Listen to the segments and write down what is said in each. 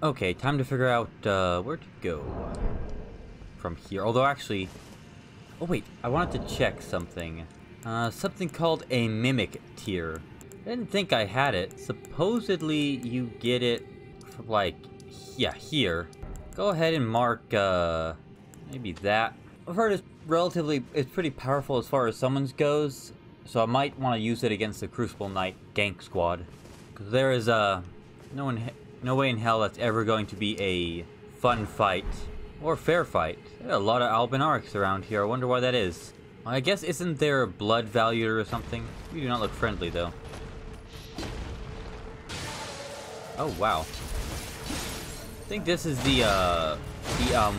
Okay, time to figure out uh, where to go from here. Although actually, oh wait, I wanted to check something. Uh, something called a mimic tear. I didn't think I had it. Supposedly you get it from like, yeah, here. Go ahead and mark, uh, maybe that. I've heard it's relatively, it's pretty powerful as far as summons goes. So I might want to use it against the Crucible Knight gank squad. Because there is, uh, no one, no way in hell that's ever going to be a fun fight. Or fair fight. There are a lot of Albinaurics around here. I wonder why that is. I guess isn't there a blood value or something? You do not look friendly though. Oh wow. I think this is the uh the um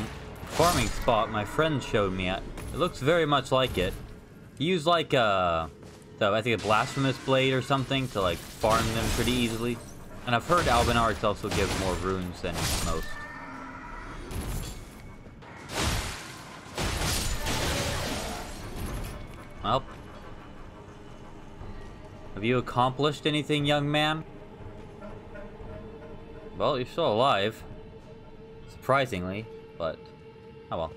farming spot my friend showed me at. It looks very much like it. He used like uh the, I think a blasphemous blade or something to like farm them pretty easily. And I've heard Albinaurics also give more runes than most. Well. Have you accomplished anything, young man? Well, you're still alive. Surprisingly, but... Oh well.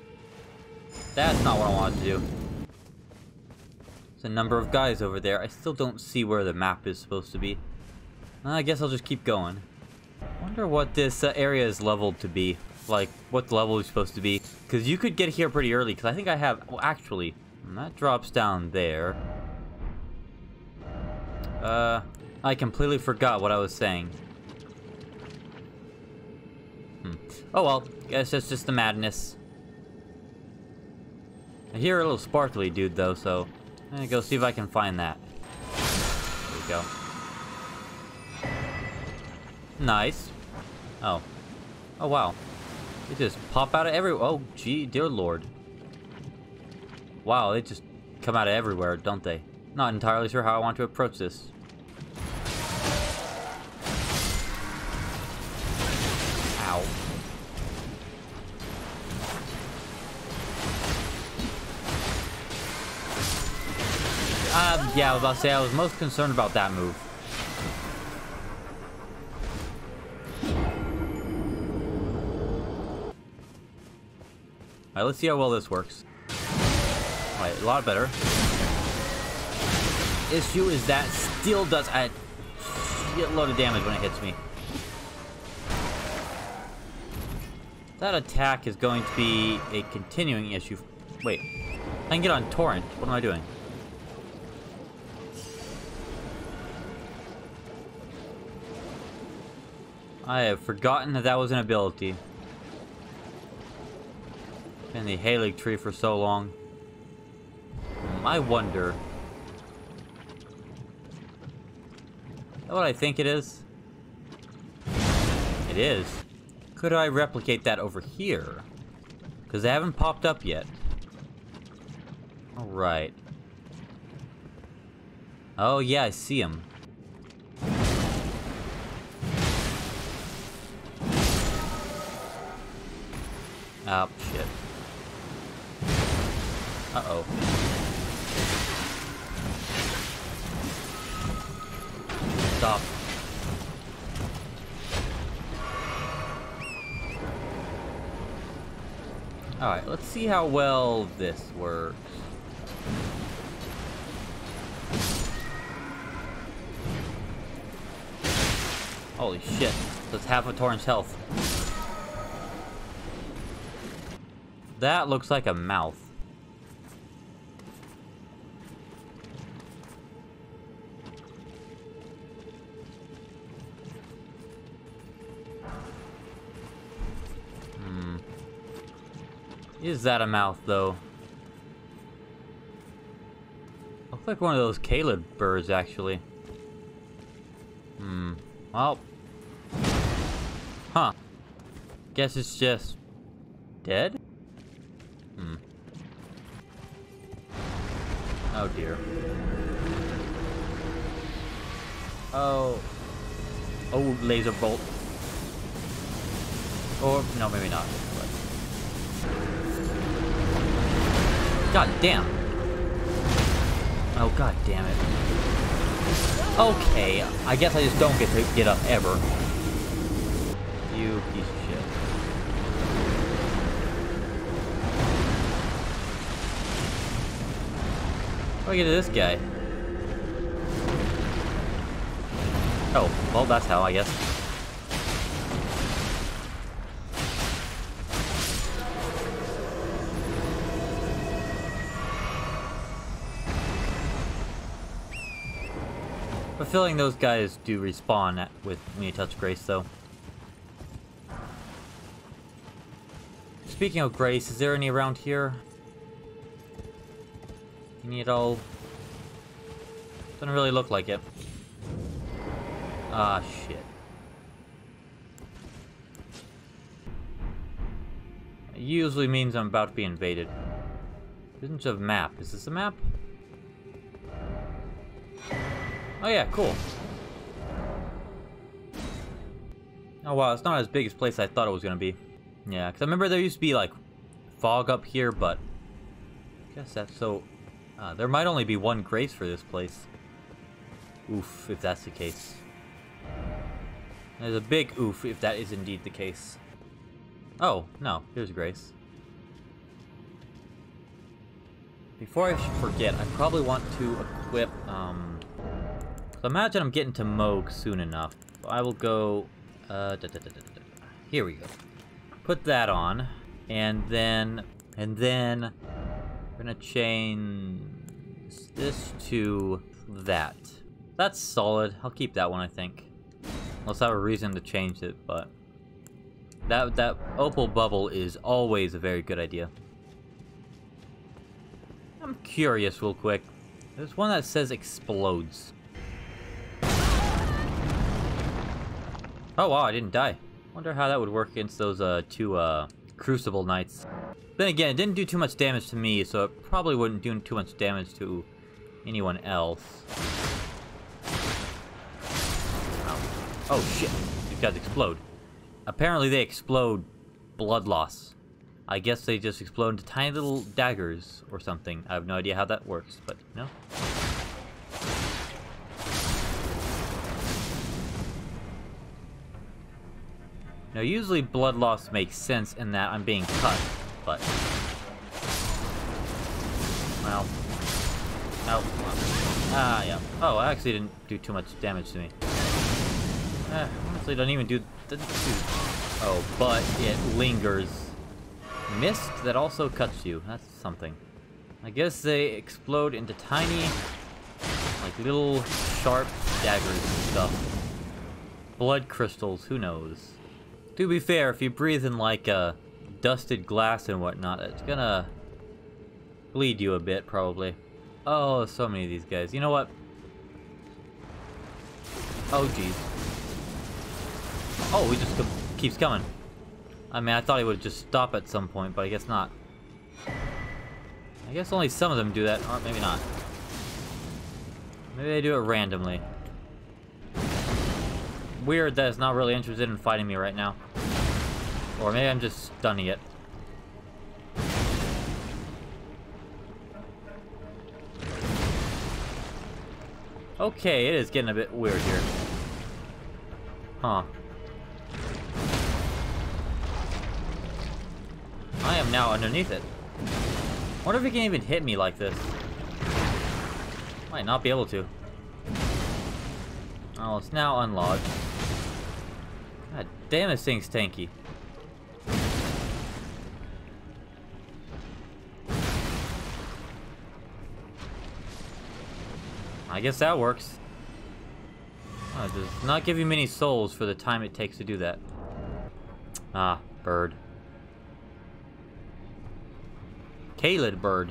That's not what I wanted to do. There's a number of guys over there. I still don't see where the map is supposed to be. I guess I'll just keep going. wonder what this uh, area is leveled to be. Like, what the level is supposed to be. Because you could get here pretty early, because I think I have... Well, actually, that drops down there. Uh, I completely forgot what I was saying. Hmm. Oh well, guess it's just the madness. I hear a little sparkly dude though, so I'm gonna go see if I can find that. There we go. Nice. Oh. Oh wow. They just pop out of every- oh gee, dear lord. Wow, they just come out of everywhere, don't they? Not entirely sure how I want to approach this. Ow. Um, yeah, I was about to say, I was most concerned about that move. Alright, let's see how well this works. Alright, a lot better. Issue is that still does a load of damage when it hits me. That attack is going to be a continuing issue. Wait, I can get on Torrent. What am I doing? I have forgotten that that was an ability. Been the Halig tree for so long. I wonder. Is that what I think it is? It is. Could I replicate that over here? Because they haven't popped up yet. Alright. Oh yeah, I see. Oh, shit. Uh-oh. stop. Alright, let's see how well this works. Holy shit. That's half of Torrent's health. That looks like a mouth. Is that a mouth, though? Looks like one of those Caelid birds, actually. Hmm. Well. Huh. Guess it's just... dead? Hmm. Oh, dear. Oh. Oh, laser bolt. Or, no, maybe not. God damn. Oh, god damn it. Okay, I guess I just don't get to get up ever. You piece of shit. What do I get to this guy? Oh, well that's how, I guess. But feeling those guys do respawn at, with when you touch Grace, though. Speaking of Grace, is there any around here? Any at all? Doesn't really look like it. Ah, shit. It usually means I'm about to be invaded. Isn't a map. Is this a map? Oh yeah, cool. Oh wow, it's not as big as place I thought it was gonna be. Yeah, because I remember there used to be like fog up here, but I guess that's so. Uh, there might only be one grace for this place. Oof, if that's the case. There's a big oof if that is indeed the case. Oh, no, here's Grace. Before I forget, I probably want to equip, um... So imagine I'm getting to Mohg soon enough. I will go... Uh, da, da, da, Here we go. Put that on. And then... And then... We're gonna change this to that. That's solid. I'll keep that one, I think. Unless I have a reason to change it, but... That, that opal bubble is always a very good idea. I'm curious real quick. There's one that says explodes. Oh wow, I didn't die. Wonder how that would work against those uh, two uh, Crucible Knights. Then again, it didn't do too much damage to me, so it probably wouldn't do too much damage to anyone else. Oh shit, these guys explode. Apparently they explode blood loss. I guess they just explode into tiny little daggers or something. I have no idea how that works, but you no. Now usually blood loss makes sense in that I'm being cut, but... Well... Oh, ah, yeah. Oh, I actually didn't do too much damage to me. Eh, honestly, don't even do. Oh, but it lingers. Mist that also cuts you. That's something. I guess they explode into tiny, like little sharp daggers and stuff. Blood crystals, who knows? To be fair, if you breathe in like uh, dusted glass and whatnot, it's gonna bleed you a bit, probably. Oh, so many of these guys. You know what? Oh, jeez. Oh, he just keeps coming. I mean, I thought he would just stop at some point, but I guess not. I guess only some of them do that, or maybe not. Maybe they do it randomly. Weird that it's not really interested in fighting me right now. Or maybe I'm just stunning it. Okay, it is getting a bit weird here. Huh. I am now underneath it. wonder if it can even hit me like this. Might not be able to. Oh, it's now unlocked. God damn, this thing's tanky. I guess that works. Oh, it does not give you many souls for the time it takes to do that. Ah, bird. Caelid bird.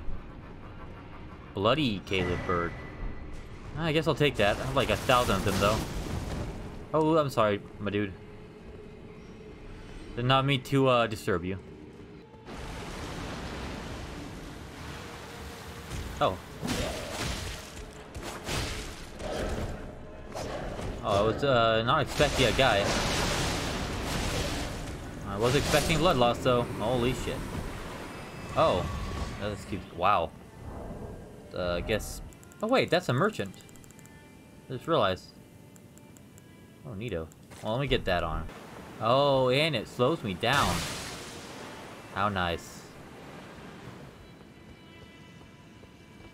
Bloody Caelid bird. I guess I'll take that. I have like a thousand of them, though. Oh, I'm sorry, my dude. Did not mean to uh, disturb you. Oh. Oh, I was uh, not expecting a guy. I was expecting blood loss, though. Holy shit. Oh. Let's keep. Wow. Uh, I guess. Oh wait, that's a merchant. I just realized. Oh, neato. Well, let me get that on. Oh, and it slows me down. How nice.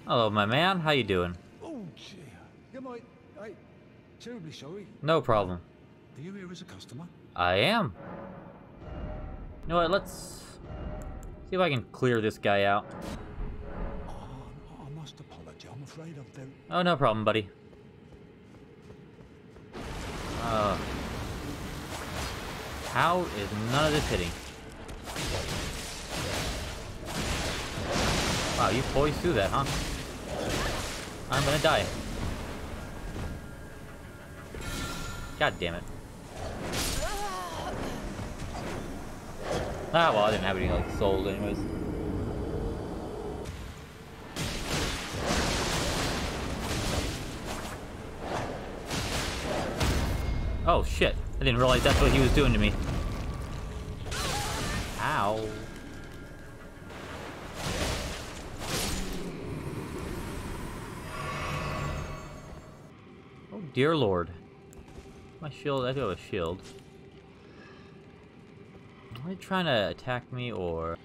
Hello, my man. How you doing? Oh, dear. You might... I... Terribly sorry. No problem. Are you here as a customer? I am. You know what? Let's see if I can clear this guy out. Oh, I must apologize. I'm afraid I'm very... Oh, no problem, buddy. Uh, how is none of this hitting? Wow, you poised through that, huh? I'm gonna die. God damn it. Ah, well, I didn't have any like souls anyways. Oh shit, I didn't realize that's what he was doing to me. Oh dear lord. My shield, I do have a shield. Are they trying to attack me or...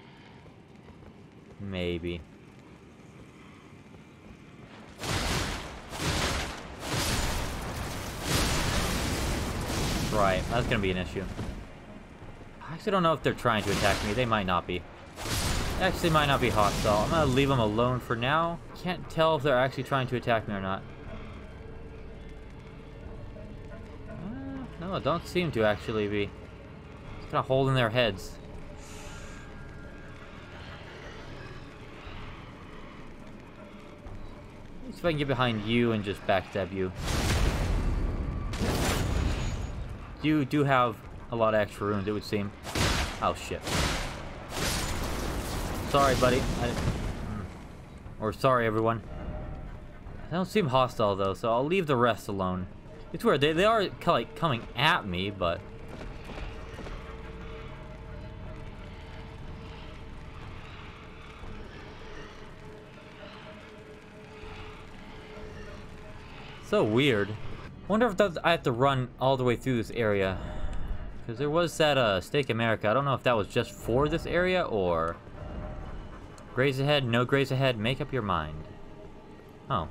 Maybe. Right, that's gonna be an issue. I actually don't know if they're trying to attack me. They might not be. They actually might not be hostile. I'm gonna leave them alone for now. Can't tell if they're actually trying to attack me or not. Uh, no, don't seem to actually be. Just kind of holding their heads. See if I can get behind you and just backstab you. You do have a lot of extra runes, it would seem. Oh, shit. Sorry, buddy. I, mm. or sorry, everyone. They don't seem hostile, though, so I'll leave the rest alone. It's weird. They, they are like coming at me, but... So weird. wonder if I have to run all the way through this area. Because there was that uh, Stake of Marika. I don't know if that was just for this area or... Graze ahead, no graze ahead, make up your mind. Oh.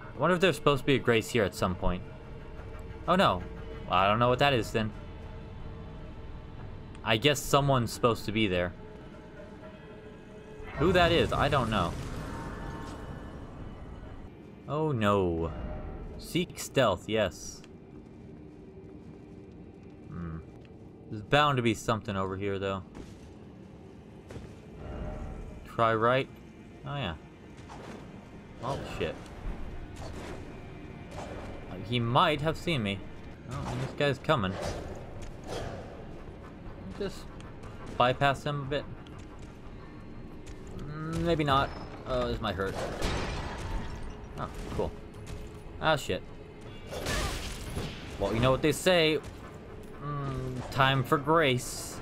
I wonder if there's supposed to be a grace here at some point. Oh no. I don't know what that is then. I guess someone's supposed to be there. Who that is, I don't know. Oh no. Seek stealth, yes. Hmm. There's bound to be something over here, though. Try right. Oh, yeah. Oh, shit. He might have seen me. Oh, this guy's coming. Just bypass him a bit. Mm, maybe not. Oh, this might hurt. Oh, cool. Ah, shit. Well, you know what they say. Mm, time for grace.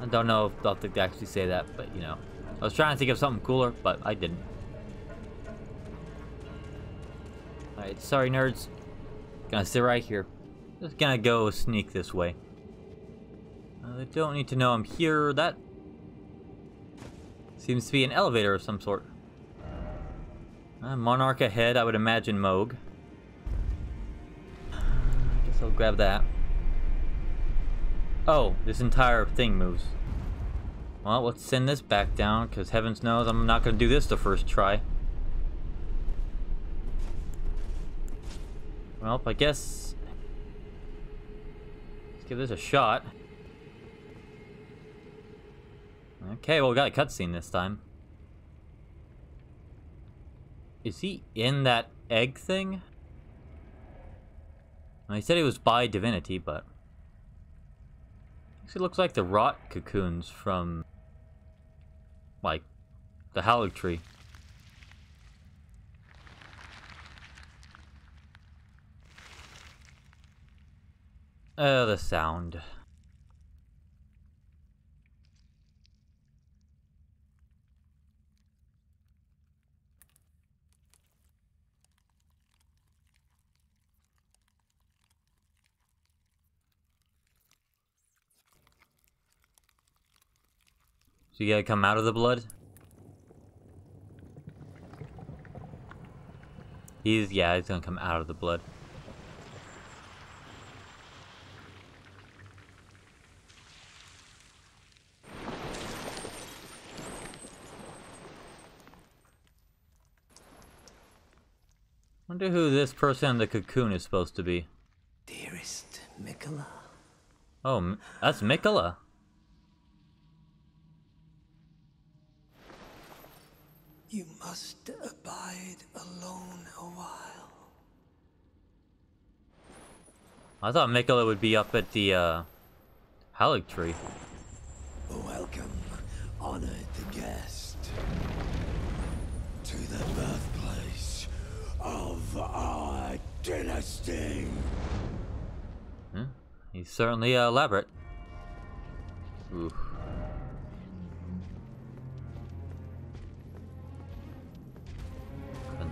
I don't know if they'll actually say that, but you know. I was trying to think of something cooler, but I didn't. Alright, sorry nerds. Gonna sit right here. Just gonna go sneak this way. Uh, they don't need to know I'm here. That seems to be an elevator of some sort. Uh, Monarch ahead, I would imagine Mohg. Guess I'll grab that. Oh, this entire thing moves. Well, let's send this back down, because heavens knows I'm not going to do this the first try. Well, I guess... Let's give this a shot. Okay, well, we got a cutscene this time. Is he in that egg thing? He said he was by divinity, but... Actually looks like the rot cocoons from... Like, the Haligtree. Oh, uh, the sound. So you gotta come out of the blood? He's, yeah, he's gonna come out of the blood. Wonder who this person in the cocoon is supposed to be. Dearest Miquella. Oh, that's Miquella. You must abide alone a while. I thought Miquella would be up at the, uh, Halig tree. Welcome, honored guest, to the birthplace of our dynasty. Hmm? He's certainly uh, elaborate.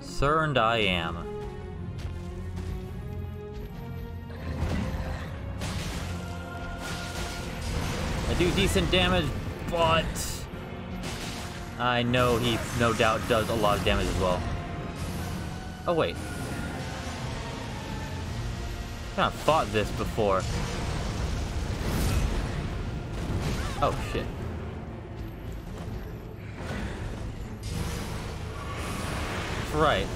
Ooh. Concerned I am. I do decent damage, but I know he no doubt does a lot of damage as well. Oh wait. Kind of fought this before. Oh shit. Right.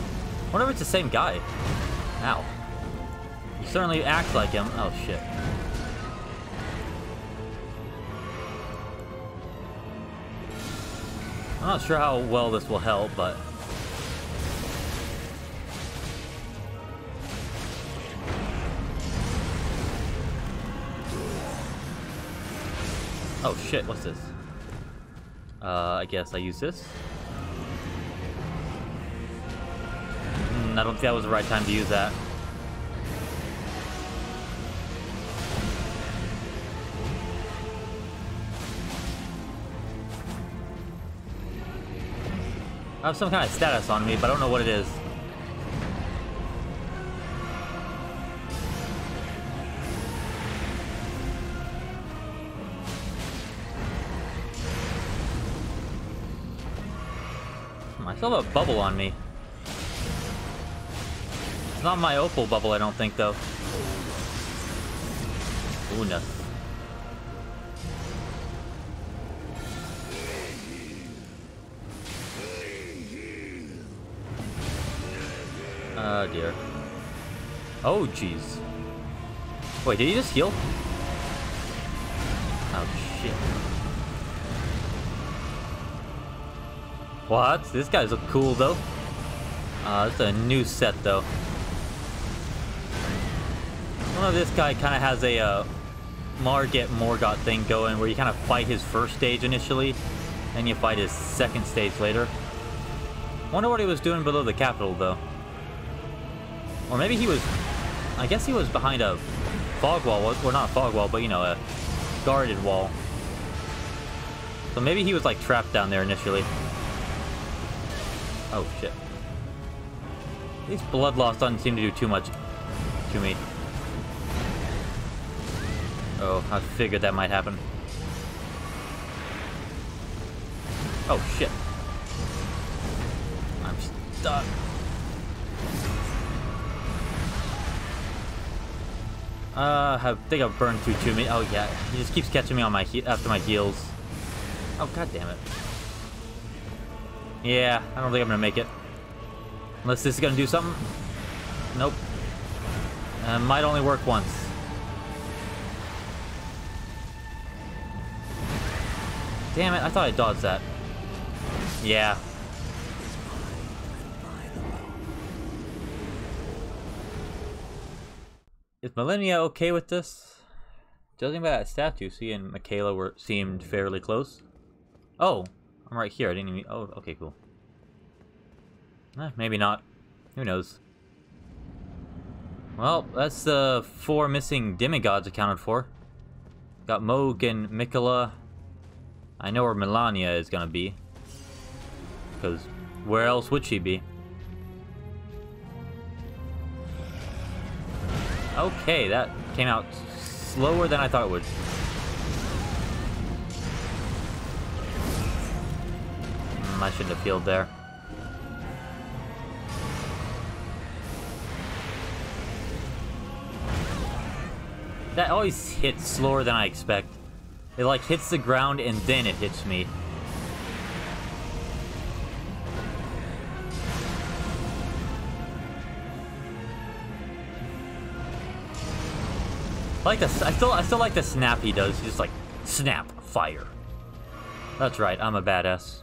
wonder if it's the same guy. Ow. He certainly acts like him. Oh shit. I'm not sure how well this will help, but Oh shit, what's this? Uh, I guess I use this. Mm, I don't think that was the right time to use that. I have some kind of status on me, but I don't know what it is. I still have a bubble on me. Not my opal bubble, I don't think, though. Ooh, no. Oh, dear. Oh, jeez. Wait, did he just heal? Oh, shit. What? This guy's look cool though. Uh, it's a new set though. I know this guy kind of has a uh, Margit Morgott thing going where you kind of fight his first stage initially, and you fight his second stage later. Wonder what he was doing below the capital though. Or maybe he was, I guess he was behind a fog wall, well not a fog wall, but you know, a guarded wall. So maybe he was like trapped down there initially. Oh, shit. Least blood loss doesn't seem to do too much Oh, I figured that might happen. Oh, shit. I'm stuck. Uh, I think I've burned through too many. Oh, yeah. He just keeps catching me on my after my heals. Oh, god damn it. Yeah, I don't think I'm gonna make it. Unless this is gonna do something. Nope. Uh, might only work once. Damn it, I thought I dodged that. Yeah. Is Malenia okay with this? Judging by that statue, she and Miquella were seemed fairly close. Oh, I'm right here. I didn't even... Oh, okay, cool. Eh, maybe not. Who knows? Well, that's the four missing demigods accounted for. Got Mohg and Miquella. I know where Malenia is gonna be. Because where else would she be? Okay, that came out slower than I thought it would. Mm, I shouldn't have healed there. That always hits slower than I expect. It like hits the ground and then it hits me. I like the I still I still like the snap he does. He's just like snap fire. That's right. I'm a badass.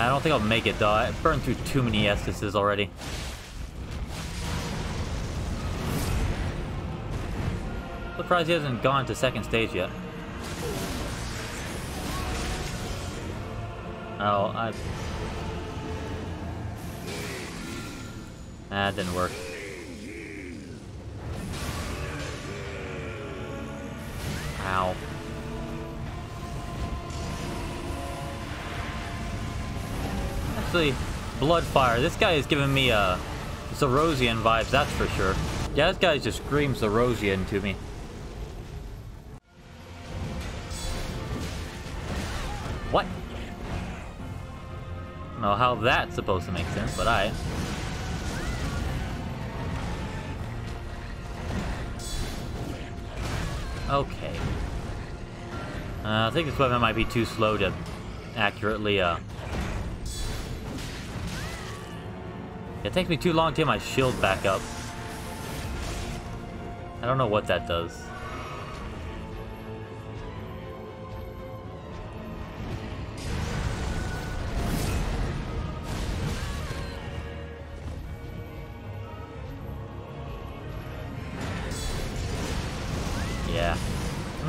I don't think I'll make it though. I burned through too many Estuses already. Surprised he hasn't gone to second stage yet. Oh, I... That didn't work. Ow. Actually, Bloodfire. This guy is giving me, uh, Zoroastrian vibes, that's for sure. Yeah, this guy just screams Zoroastrian to me. Don't know how that's supposed to make sense, but I. Okay. Uh, I think this weapon might be too slow to accurately, uh... It takes me too long to get my shield back up. I don't know what that does.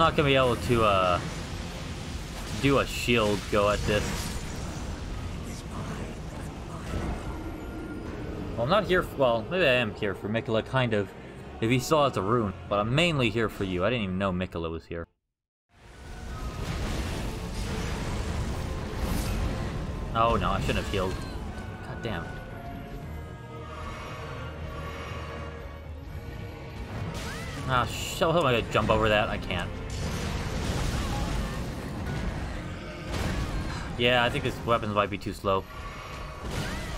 Not gonna be able to, uh, do a shield go at this. Well, I'm not here, well, maybe I am here for Miquella, kind of, if he still has a rune, but I'm mainly here for you. I didn't even know Miquella was here. Oh no, I shouldn't have healed. God damn. it. Ah, sh how am I gonna jump over that? I can't. Yeah, I think this weapons might be too slow.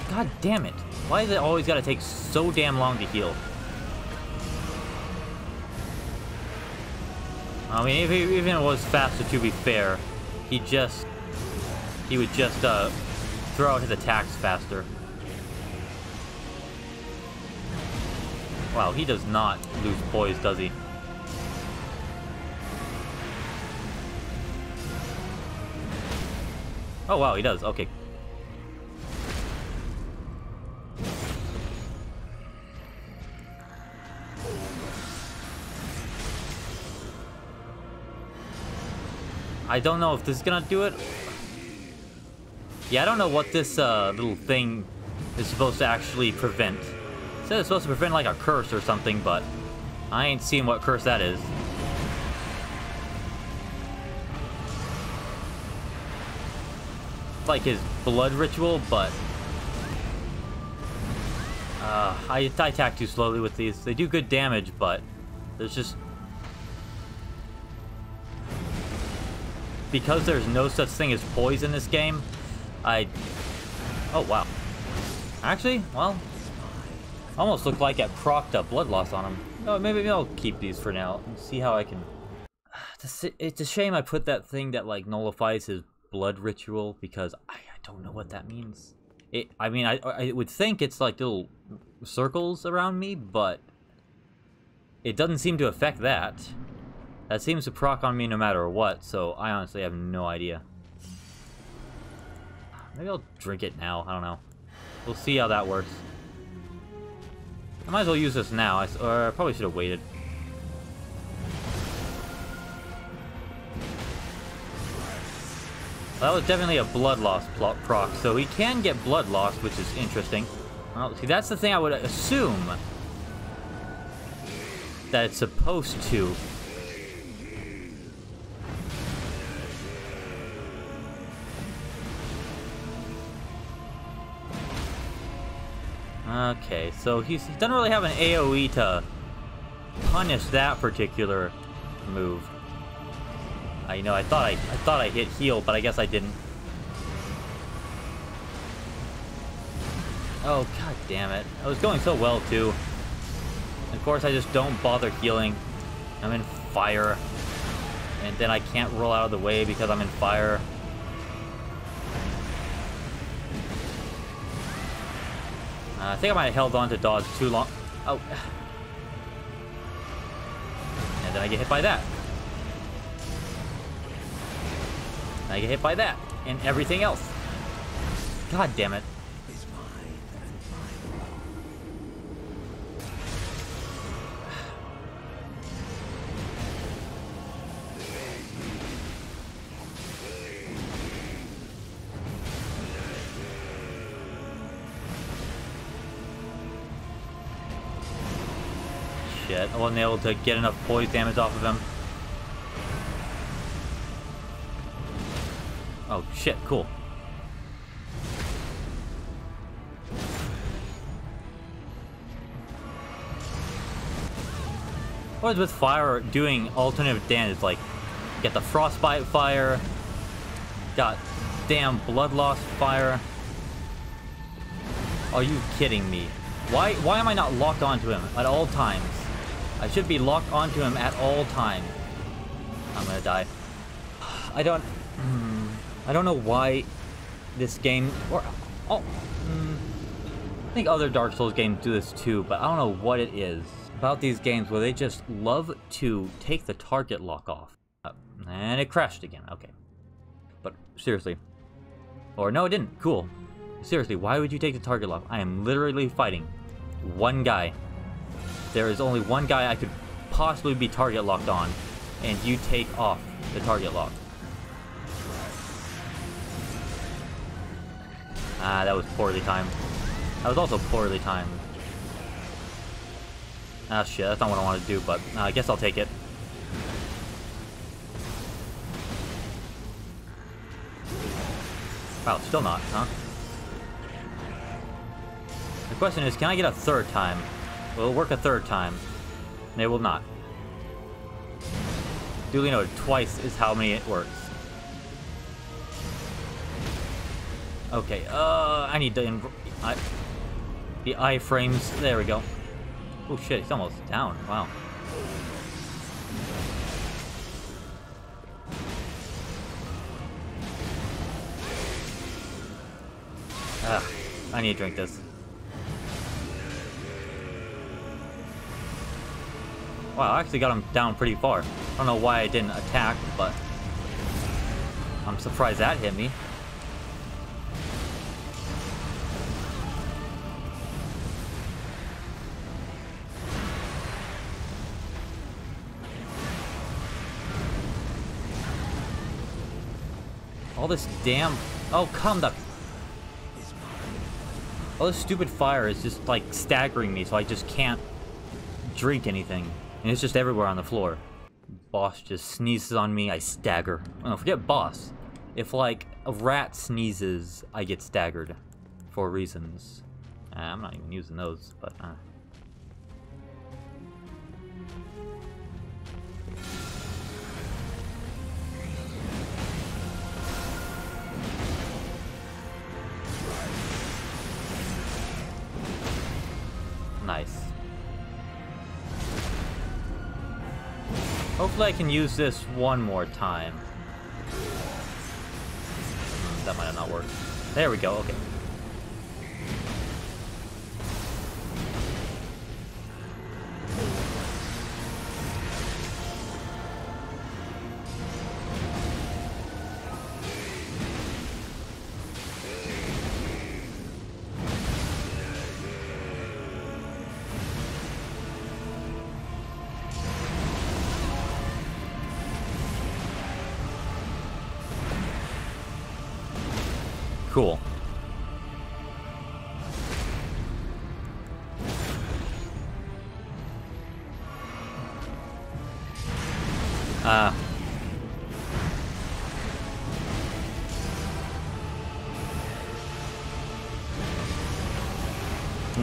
God damn it. Why is it always gotta take so damn long to heal? I mean, if he, even if it was faster, to be fair, he just... He would just, uh, throw out his attacks faster. Wow, he does not lose poise, does he? Oh wow, he does. Okay. I don't know if this is gonna do it. Yeah, I don't know what this uh, little thing is supposed to actually prevent. It said it's supposed to prevent like a curse or something, but I ain't seen what curse that is. Like his blood ritual, but uh, I, I attack too slowly with these. They do good damage, but there's just because there's no such thing as poise in this game. I oh wow, actually, well, almost looked like it procced up blood loss on him. Oh, maybe I'll keep these for now and see how I can. It's a shame I put that thing that like nullifies his blood ritual because I, I don't know what that means. It, I mean, I, I would think it's like little circles around me, but it doesn't seem to affect that. That seems to proc on me no matter what, so I honestly have no idea. Maybe I'll drink it now, I don't know. We'll see how that works. I might as well use this now, I, or I probably should have waited. That was definitely a blood loss proc, so he can get blood loss, which is interesting. Well, see, that's the thing I would assume that it's supposed to. Okay, so he doesn't really have an AoE to punish that particular move. I know, I thought I, I thought I hit heal, but I guess I didn't. Oh, god damn it. I was going so well, too. Of course, I just don't bother healing. I'm in fire. And then I can't roll out of the way because I'm in fire. Uh, I think I might have held on to dodge too long. Oh. And then I get hit by that. I get hit by that. And everything else. God damn it. Shit, I wasn't able to get enough poise damage off of him. Oh shit, cool. What is with fire doing alternative damage? Like, get the frostbite fire, got damn blood loss fire. Are you kidding me? Why why am I not locked onto him at all times? I should be locked onto him at all times. I'm gonna die. I don't... Hmm. I don't know why this game... Or... Oh, hmm, I think other Dark Souls games do this too, but I don't know what it is about these games where they just love to take the target lock off. Uh, and it crashed again, okay. But seriously. Or no, it didn't. Cool. Seriously, why would you take the target lock? I am literally fighting one guy. There is only one guy I could possibly be target locked on, and you take off the target lock. Ah, that was poorly timed. That was also poorly timed. Ah, shit, that's not what I want to do, but uh, I guess I'll take it. Wow, still not, huh? The question is, can I get a third time? Will it work a third time? It will not. Duly noted, twice is how many it works. Okay, uh, I need the I, the iframes, there we go. Oh shit, he's almost down, wow. Ah, I need to drink this. Wow, I actually got him down pretty far. I don't know why I didn't attack, but... I'm surprised that hit me. All this damn... Oh, come the... All this stupid fire is just, like, staggering me, so I just can't drink anything. And it's just everywhere on the floor. Boss just sneezes on me, I stagger. Oh, forget boss. If, like, a rat sneezes, I get staggered. For reasons. Uh, I'm not even using those, but, uh... Nice. Hopefully I can use this one more time. Hmm, that might not worked. There we go, okay.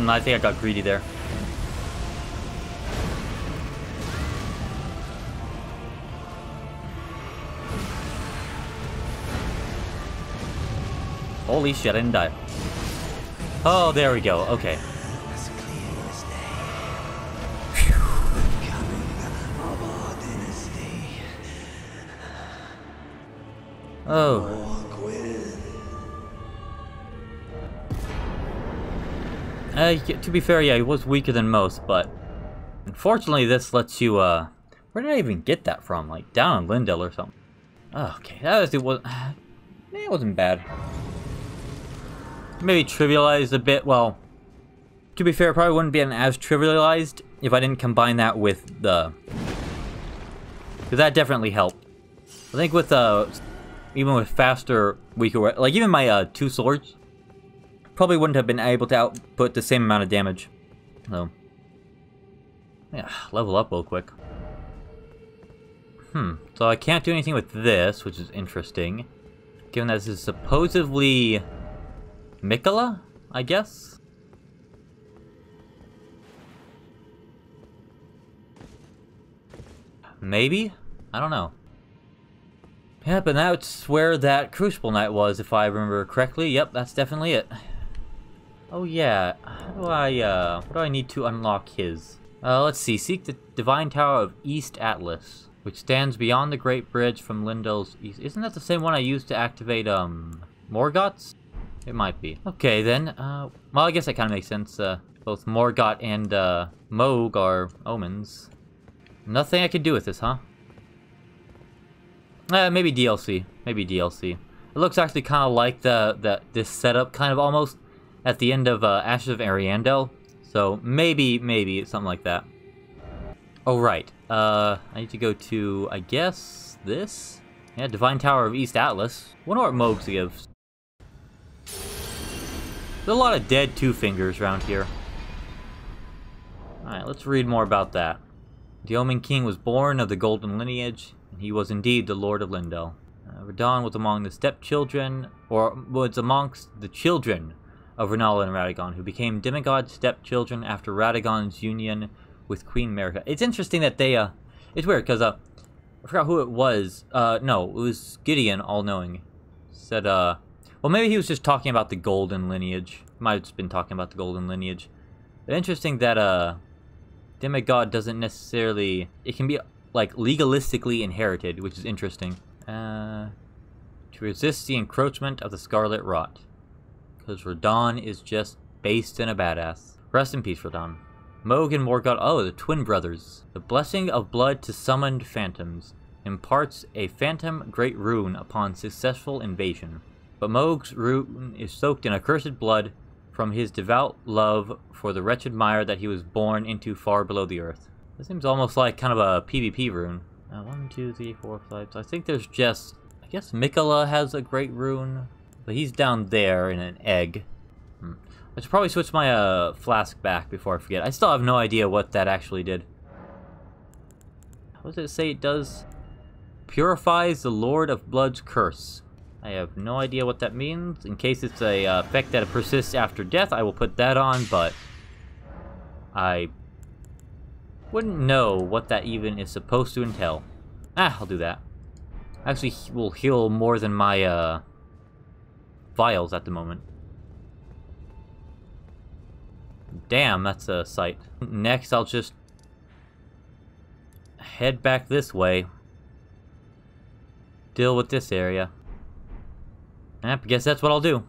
Mm, I think I got greedy there. Holy shit, I didn't die. Oh, there we go. Okay. Oh. To be fair, yeah, he was weaker than most, but unfortunately, this lets you. Uh, where did I even get that from? Like down in Leyndell or something? Oh, okay, that was, it was. It wasn't bad. Maybe trivialized a bit. Well, to be fair, it probably wouldn't be as trivialized if I didn't combine that with the. Because that definitely helped. I think with uh, even with faster, weaker, like even my uh, two swords, probably wouldn't have been able to output the same amount of damage. So, yeah, level up real quick. Hmm, so I can't do anything with this, which is interesting. Given that this is supposedly Miquella, I guess? Maybe? I don't know. Yep, and that's where that Crucible Knight was, if I remember correctly. Yep, that's definitely it. Oh yeah, how do I, uh, what do I need to unlock his? Uh, let's see, seek the Divine Tower of East Altus, which stands beyond the Great Bridge from Leyndell's east. Isn't that the same one I used to activate, um, Morgott's? It might be. Okay, then, uh, well, I guess that kind of makes sense. Uh, both Morgoth and, uh, Mohg are omens. Nothing I can do with this, huh? Uh, maybe DLC. Maybe DLC. It looks actually kind of like the, the this setup, kind of almost at the end of uh, Ashes of Ariandel. So maybe, maybe something like that. Oh right. Uh, I need to go to, I guess, this. Yeah, Divine Tower of East Altus. Wonder what Mohg's gives. There's a lot of dead Two Fingers around here. Alright, let's read more about that. The Omen King was born of the Golden Lineage, and he was indeed the Lord of Leyndell. Uh, Radahn was among the stepchildren, or was amongst the children of Renala and Radagon, who became demigod stepchildren after Radagon's union with Queen Marika. It's interesting that they, uh, it's weird, because, uh, I forgot who it was. Uh, no, it was Gideon, all-knowing. Said, uh, well, maybe he was just talking about the Golden Lineage. Might have just been talking about the Golden Lineage. But interesting that, uh, demigod doesn't necessarily it can be like legalistically inherited which is interesting uh, to resist the encroachment of the scarlet rot because Radahn is just based in a badass rest in peace Radahn Mohg and Morgott oh the twin brothers the blessing of blood to summoned phantoms imparts a phantom great rune upon successful invasion but Mohg's rune is soaked in accursed blood from his devout love for the wretched mire that he was born into far below the earth. This seems almost like kind of a PvP rune. Uh, one, two, three, four, five. So I think there's just... I guess Miquella has a great rune. But he's down there in an egg. Hmm. I should probably switch my uh, flask back before I forget. I still have no idea what that actually did. What does it say it does? Purifies the Lord of Blood's curse. I have no idea what that means. In case it's a uh, effect that persists after death, I will put that on, but I wouldn't know what that even is supposed to entail. Ah, I'll do that. Actually, will heal more than my uh, vials at the moment. Damn, that's a sight. Next, I'll just head back this way. Deal with this area. Yep, guess that's what I'll do.